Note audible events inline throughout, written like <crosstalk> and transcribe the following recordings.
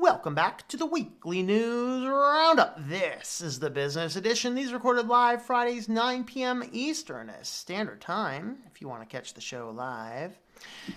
Welcome back to the weekly news roundup. This is the business edition. These recorded live Fridays, 9 p.m. Eastern as Standard Time, if you want to catch the show live.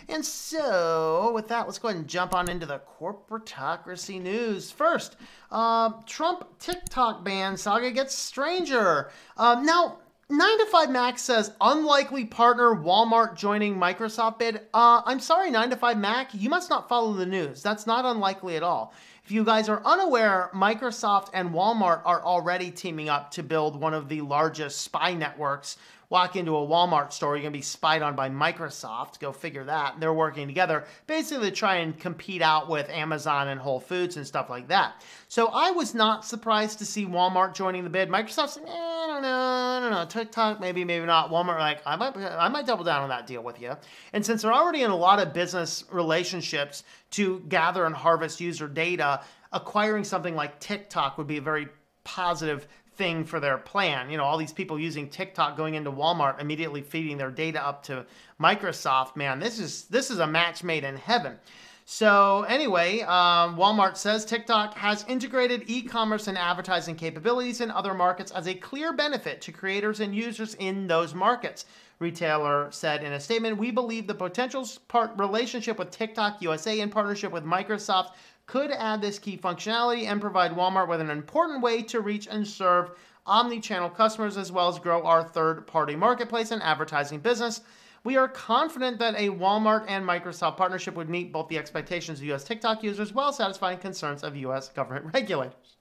And so, with that, let's go ahead and jump on into the corporatocracy news. First, uh, Trump TikTok ban saga gets stranger. Uh, now, 9 to 5 Mac says unlikely partner Walmart joining Microsoft bid. Uh, I'm sorry, 9 to 5 Mac, you must not follow the news. That's not unlikely at all. If you guys are unaware, Microsoft and Walmart are already teaming up to build one of the largest spy networks walk into a Walmart store, you're going to be spied on by Microsoft. Go figure that. They're working together basically to try and compete out with Amazon and Whole Foods and stuff like that. So I was not surprised to see Walmart joining the bid. Microsoft's eh, I don't know. TikTok, maybe, maybe not. Walmart, like, I might, I might double down on that deal with you. And since they're already in a lot of business relationships to gather and harvest user data, acquiring something like TikTok would be a very positive thing for their plan. You know, all these people using TikTok going into Walmart, immediately feeding their data up to Microsoft. Man, this is this is a match made in heaven. So anyway, um, Walmart says TikTok has integrated e-commerce and advertising capabilities in other markets as a clear benefit to creators and users in those markets. Retailer said in a statement, "We believe the potential part relationship with TikTok USA in partnership with Microsoft could add this key functionality and provide Walmart with an important way to reach and serve omni-channel customers as well as grow our third-party marketplace and advertising business. We are confident that a Walmart and Microsoft partnership would meet both the expectations of US TikTok users while satisfying concerns of US government <laughs> regulators.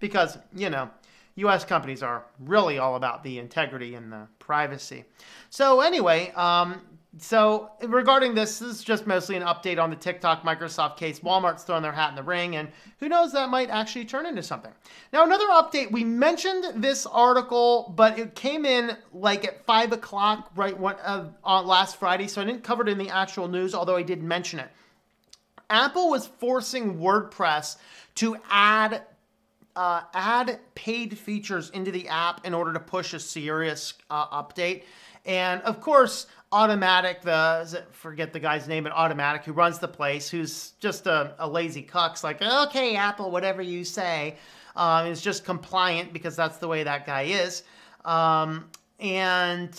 Because, you know, US companies are really all about the integrity and the privacy. So, anyway, um, so regarding this, this is just mostly an update on the TikTok Microsoft case. Walmart's throwing their hat in the ring, and who knows, that might actually turn into something. Now, another update. We mentioned this article, but it came in like at five o'clock right when, uh, on last Friday, so I didn't cover it in the actual news, although I did mention it. Apple was forcing WordPress to add uh, add paid features into the app in order to push a serious uh, update. And of course, Automattic, the forget the guy's name at Automattic, who runs the place, who's just a, a lazy cuck's like, okay, Apple, whatever you say, um, is just compliant because that's the way that guy is. Um, and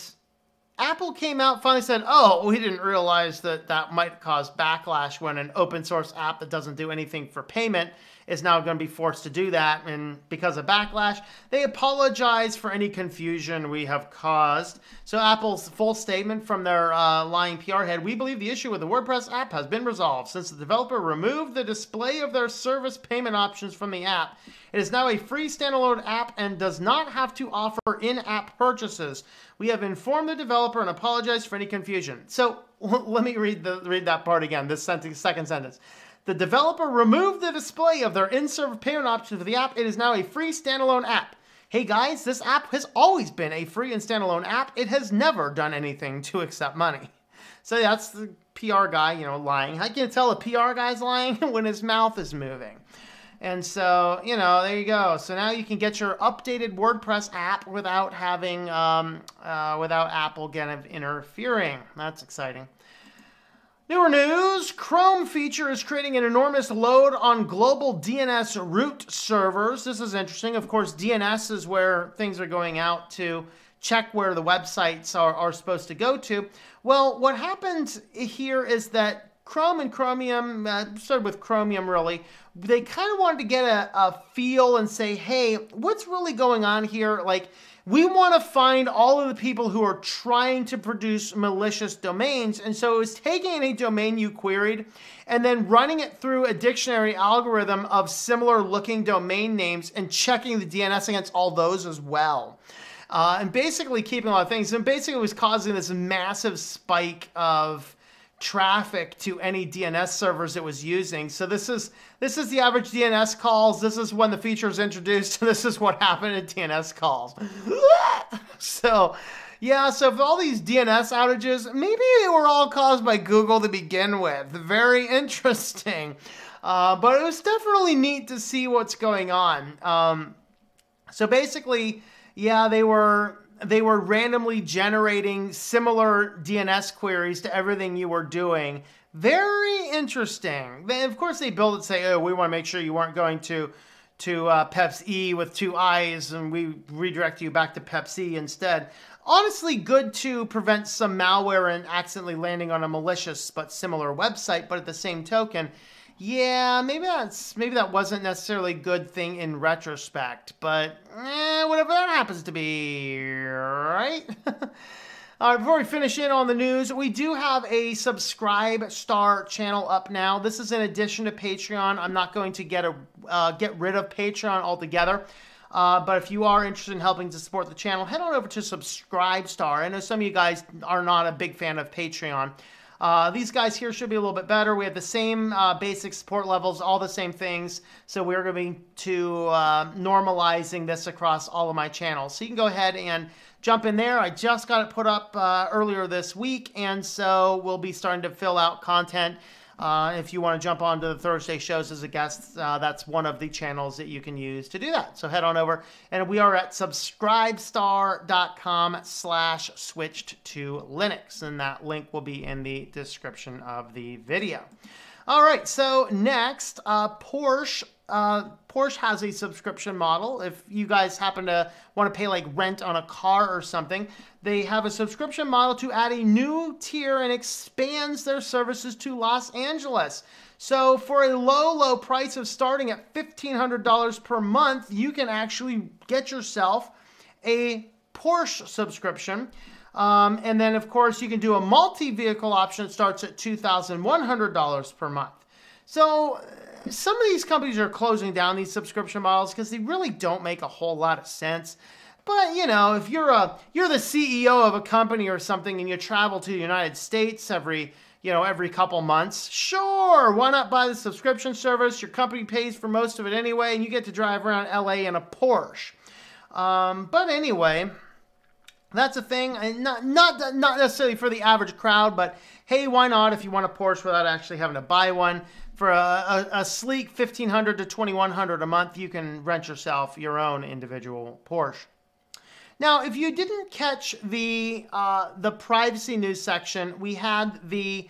Apple came out finally said, "Oh, we didn't realize that that might cause backlash when an open source app that doesn't do anything for payment is now going to be forced to do that. And because of backlash, they apologize for any confusion we have caused. So, Apple's full statement from their uh, lying PR head we believe the issue with the WordPress app has been resolved since the developer removed the display of their service payment options from the app. It is now a free standalone app and does not have to offer in app purchases. We have informed the developer and apologized for any confusion. So, <laughs> let me read, the, read that part again, this sentence, second sentence. The developer removed the display of their in-server payment option for the app. It is now a free standalone app. Hey guys, this app has always been a free and standalone app. It has never done anything to accept money. So that's the PR guy, you know, lying. How can you tell a PR guy's lying <laughs> when his mouth is moving? And so, you know, there you go. So now you can get your updated WordPress app without having, um, uh, without Apple kind of interfering. That's exciting. Newer news Chrome feature is creating an enormous load on global DNS root servers. This is interesting. Of course, DNS is where things are going out to check where the websites are, are supposed to go to. Well, what happens here is that Chrome and Chromium, uh, started with Chromium really, they kind of wanted to get a, a feel and say, hey, what's really going on here? Like, we want to find all of the people who are trying to produce malicious domains. And so it was taking any domain you queried and then running it through a dictionary algorithm of similar looking domain names and checking the DNS against all those as well. Uh, and basically keeping a lot of things. And basically was causing this massive spike of traffic to any DNS servers it was using. So this is this is the average DNS calls. This is when the feature is introduced. <laughs> This is what happened in DNS calls. <laughs> so yeah, so for all these DNS outages, maybe they were all caused by Google to begin with. Very <laughs> interesting. Uh, but it was definitely neat to see what's going on. Um, so basically, yeah, they were they were randomly generating similar DNS queries to everything you were doing. Very interesting. They, of course, they build it say, "Oh, we want to make sure you weren't going to." to uh, Pepsi with two eyes, and we redirect you back to Pepsi instead. Honestly, good to prevent some malware and accidentally landing on a malicious but similar website. But at the same token, yeah, maybe that's maybe that wasn't necessarily a good thing in retrospect. But eh, whatever that happens to be, right? <laughs> All right, before we finish in on the news, we do have a SubscribeStar channel up now. This is in addition to Patreon. I'm not going to get a uh, get rid of Patreon altogether. Uh, but if you are interested in helping to support the channel, head on over to SubscribeStar. I know some of you guys are not a big fan of Patreon. Uh, these guys here should be a little bit better. We have the same uh, basic support levels, all the same things. So we're going to uh, normalizing this across all of my channels. So you can go ahead and jump in there. I just got it put up uh, earlier this week, and so we'll be starting to fill out content. Uh, if you want to jump onto the Thursday shows as a guest, uh, that's one of the channels that you can use to do that. So head on over, and we are at subscribestar.com slash switched to Linux, and that link will be in the description of the video. All right, so next, uh, Porsche uh, Porsche has a subscription model. If you guys happen to want to pay like rent on a car or something, they have a subscription model to add a new tier and expands their services to Los Angeles. So for a low, low price of starting at $1,500 per month, you can actually get yourself a Porsche subscription. Um, and then, of course, you can do a multi vehicle option that starts at $2,100 per month. So some of these companies are closing down these subscription models because they really don't make a whole lot of sense. But you know, if you're a you're the CEO of a company or something and you travel to the United States every you know every couple months, sure, why not buy the subscription service? Your company pays for most of it anyway, and you get to drive around LA in a Porsche. Um, but anyway, that's a thing. And not not not necessarily for the average crowd, but hey, why not if you want a Porsche without actually having to buy one? For a, a, a sleek 1500 to 2100 a month, you can rent yourself your own individual Porsche. Now, if you didn't catch the uh, the privacy news section, we had the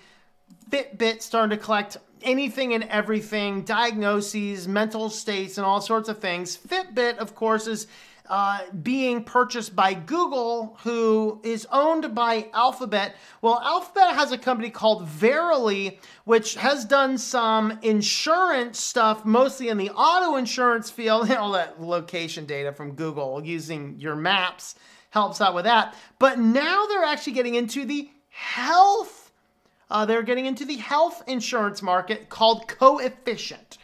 Fitbit starting to collect anything and everything, diagnoses, mental states, and all sorts of things. Fitbit, of course, is uh, being purchased by Google, who is owned by Alphabet. Well, Alphabet has a company called Verily, which has done some insurance stuff, mostly in the auto insurance field. <laughs> all that location data from Google using your maps helps out with that. But now they're actually getting into the health. Uh, they're getting into the health insurance market called Coefficient.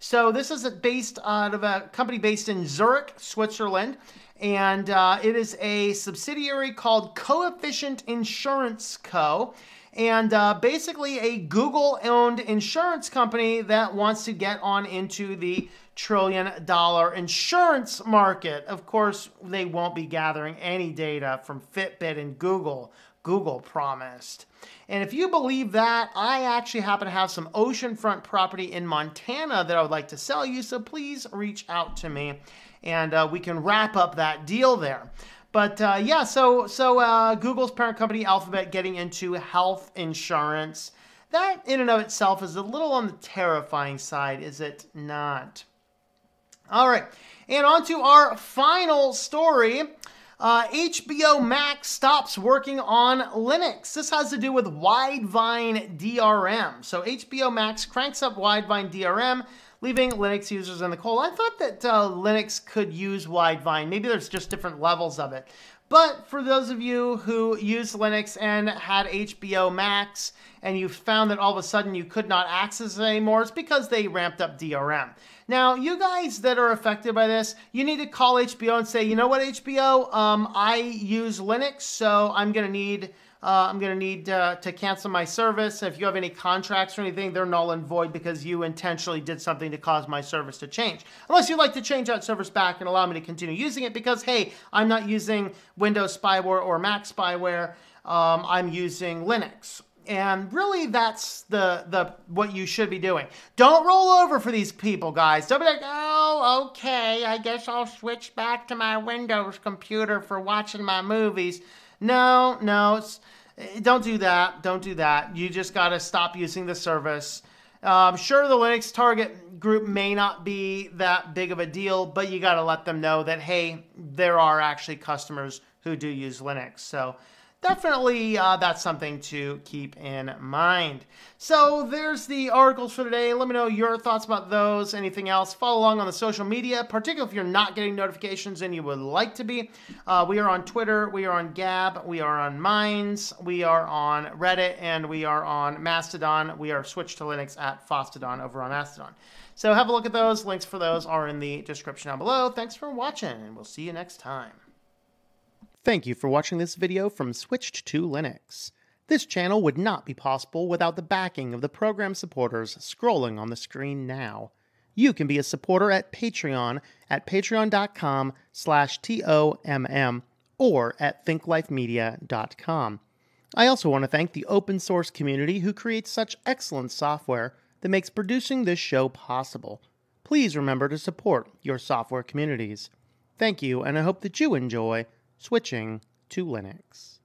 So this is based out of a company based in Zurich, Switzerland, and uh, it is a subsidiary called Coefficient Insurance Co. And uh, basically, a Google owned insurance company that wants to get on into the trillion dollar insurance market. Of course, they won't be gathering any data from Fitbit and Google. Google promised. And if you believe that, I actually happen to have some oceanfront property in Montana that I would like to sell you, so please reach out to me and uh, we can wrap up that deal there. But uh, yeah, so so uh, Google's parent company Alphabet getting into health insurance. That in and of itself is a little on the terrifying side, is it not? All right, and on to our final story. Uh, HBO Max stops working on Linux. This has to do with Widevine DRM. So HBO Max cranks up Widevine DRM, leaving Linux users in the cold. I thought that uh, Linux could use Widevine. Maybe there's just different levels of it. But for those of you who use Linux and had HBO Max and you found that all of a sudden you could not access it anymore, it's because they ramped up DRM. Now, you guys that are affected by this, you need to call HBO and say, you know what, HBO, um, I use Linux, so I'm going to need uh, I'm going to need uh, to cancel my service. If you have any contracts or anything, they're null and void because you intentionally did something to cause my service to change. Unless you'd like to change that service back and allow me to continue using it because, hey, I'm not using Windows spyware or Mac spyware. Um, I'm using Linux. and really that's the the what you should be doing. Don't roll over for these people, guys. Don't be like, oh, okay, I guess I'll switch back to my Windows computer for watching my movies. No, no, don't do that. Don't do that. You just got to stop using the service. Um, sure, the Linux target group may not be that big of a deal, but you got to let them know that, hey, there are actually customers who do use Linux. So definitely uh, that's something to keep in mind. So there's the articles for today. Let me know your thoughts about those. Anything else? Follow along on the social media, particularly if you're not getting notifications and you would like to be. Uh, we are on Twitter, we are on Gab, we are on Minds, we are on Reddit, and we are on Mastodon. We are switched to Linux at Fosstodon over on Mastodon. So have a look at those. Links for those are in the description down below. Thanks for watching, and we'll see you next time. Thank you for watching this video from Switched to Linux. This channel would not be possible without the backing of the program supporters scrolling on the screen now. You can be a supporter at Patreon at patreon.com slash T-O-M-M or at thinklifemedia.com. I also want to thank the open source community who creates such excellent software that makes producing this show possible. Please remember to support your software communities. Thank you, and I hope that you enjoy switching to Linux.